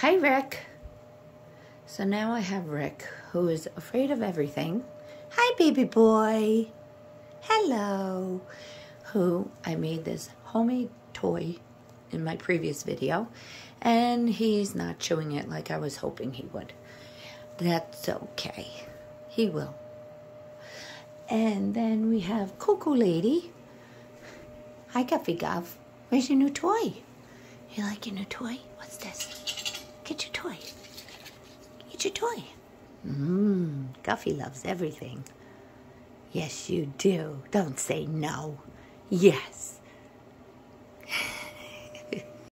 Hi, Rick. So now I have Rick, who is afraid of everything. Hi, baby boy. Hello. Who I made this homemade toy in my previous video, and he's not chewing it like I was hoping he would. That's okay. He will. And then we have Coco Lady. Hi, Guffy Guff. Where's your new toy? You like your new toy? What's this? Toy. Your toy. Mmm, Guffy loves everything. Yes, you do. Don't say no. Yes.